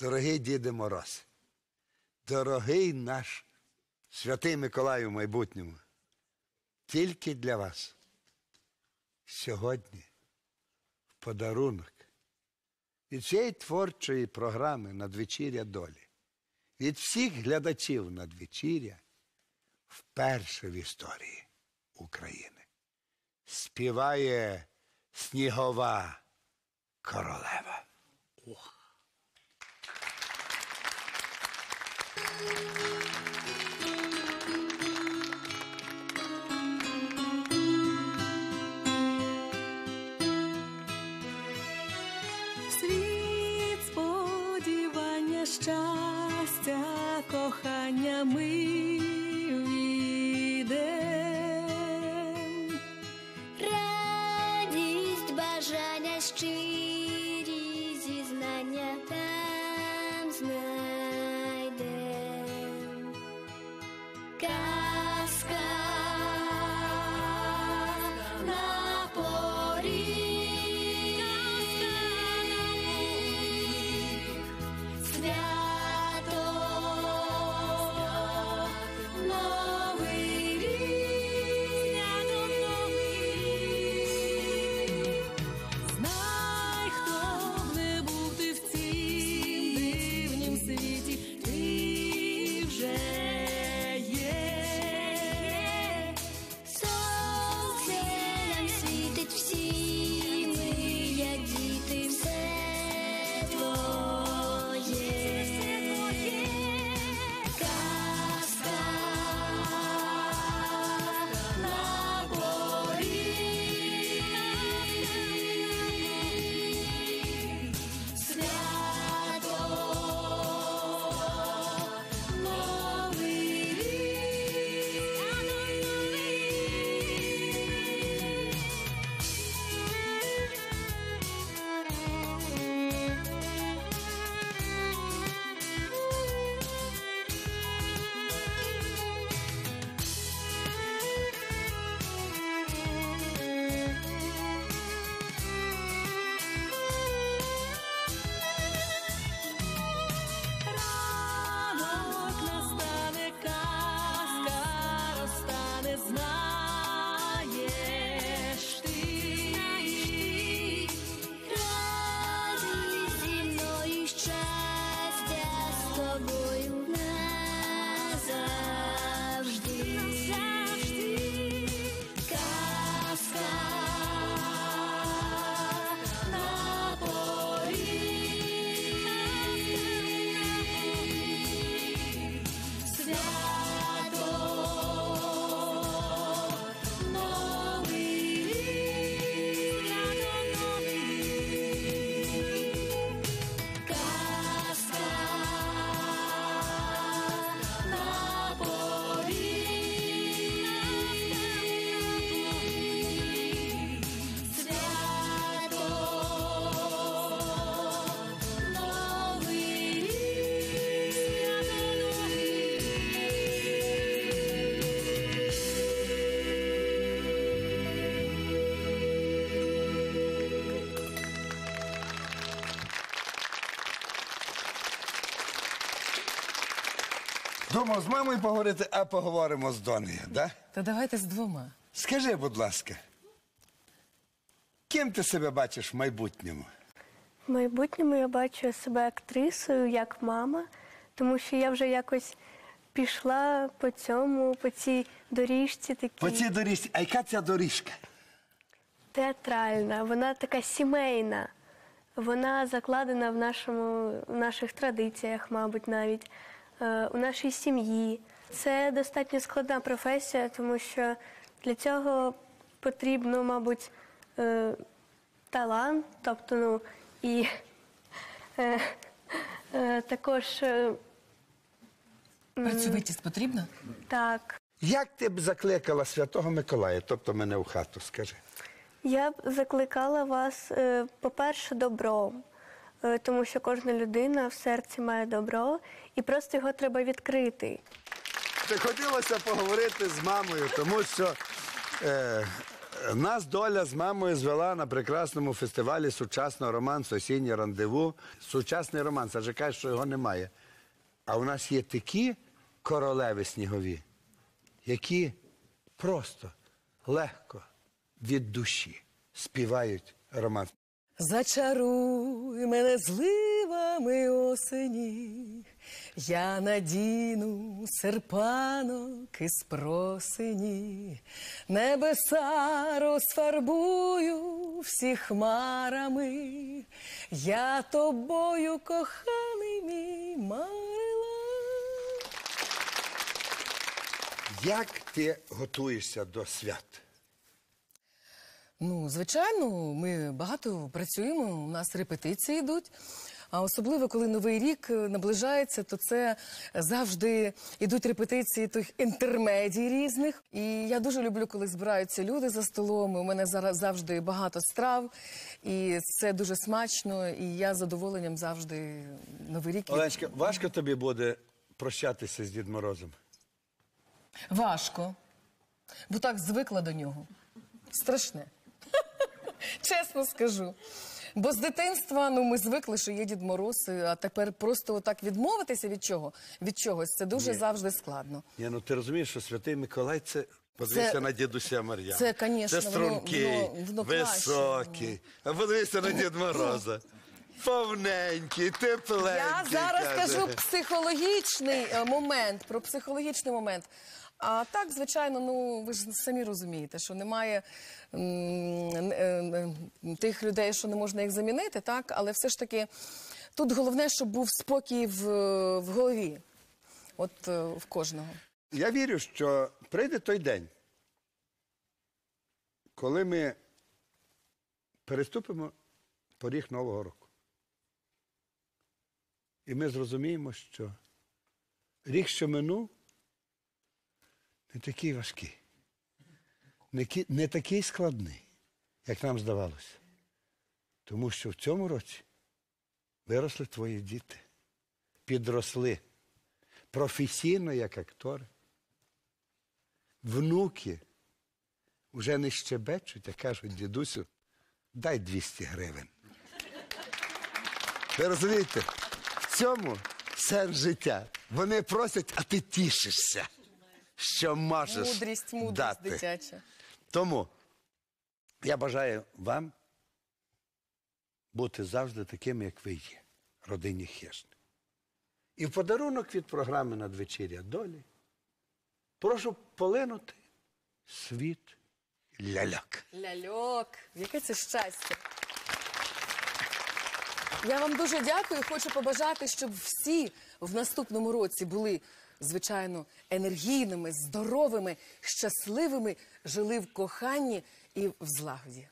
Дорогий Діде Мороз, дорогий наш святий Миколай у майбутньому, тільки для вас сьогодні в подарунок від цієї творчої програми Надвечіря долі, від всіх глядачів Надвечіря вперше в історії України співає снігова королева. Світ щастя, кохання ми відем. Радість, бажання, щирі зізнання там знайдем. desire. Думав з мамою поговорити, а поговоримо з Донею, да? Та давайте з двома. Скажи, будь ласка, ким ти себе бачиш в майбутньому? В майбутньому я бачу себе актрисою, як мама, тому що я вже якось пішла по цьому, по цій доріжці такій По цій доріжці, а яка ця доріжка? театральна, вона така сімейна. Вона закладена в, нашому, в наших традиціях, мабуть, навіть у нашій сім'ї. Це достатньо складна професія, тому що для цього потрібно, мабуть, е, талант, тобто, ну, і е, е, також е, Працьовитість потрібна? так. Як ти б закликала Святого Миколая, тобто мене в хату, скажи? Я б закликала вас, е, по-перше, добром, е, тому що кожна людина в серці має добро, і просто його треба відкрити. Ти хотілося поговорити з мамою, тому що е, Нас доля з мамою звела на прекрасному фестивалі сучасного романсу осіннє рандеву. Сучасний романс, адже кажуть, що його немає. А у нас є такі королеви снігові, які просто легко від душі співають романс. Зачаруй мене зливами осені, я надіну серпанок із просені, небеса розфарбую всі хмарами, я тобою, коханий мій марила. Як ти готуєшся до свят? Ну, звичайно, ми багато працюємо, у нас репетиції йдуть. А особливо, коли новий рік е, наближається, то це завжди йдуть репетиції тих інтермедій різних. І я дуже люблю, коли збираються люди за столом. У мене зараз завжди багато страв, і це дуже смачно. І я з задоволенням завжди новий рік. Оленська, важко тобі буде прощатися з Дід Морозом? Важко, бо так звикла до нього. Страшне. Чесно скажу. Бо з дитинства ну, ми звикли, що є Дід Мороз, а тепер просто отак відмовитися від чого? Від чогось це дуже завжди складно. Ні, ну ти розумієш, що святий Миколай це. Подивися на дідуся Мар'яна. це, конечно, Це воно- стрункий, воно- воно краще. високий. А подивися на Дід Мороза. Повненький, тепленький. Я зараз каже. кажу психологічний е, момент, про психологічний момент. А так, звичайно, ну ви ж самі розумієте, що немає е, е, тих людей, що не можна їх замінити, так? Але все ж таки тут головне, щоб був спокій в, в голові. От е, в кожного. Я вірю, що прийде той день, коли ми переступимо поріг Нового року. І ми зрозуміємо, що рік, що минув, не такий важкий, не, кі- не такий складний, як нам здавалося. Тому що в цьому році виросли твої діти, підросли професійно як актори. Внуки вже не щебечуть, а кажуть, дідусю, дай 200 гривень. Ви розумієте, в цьому сенс життя. Вони просять, а ти тішишся, що можеш Мудрість, мудрість дати. дитяча. Тому я бажаю вам бути завжди такими, як ви є, родині Хешни. І в подарунок від програми Надвечір'я долі прошу полинути світ ляльок. Ляльок, яке це щастя. Я вам дуже дякую. Хочу побажати, щоб всі в наступному році були, звичайно, енергійними, здоровими, щасливими, жили в коханні і в злагоді.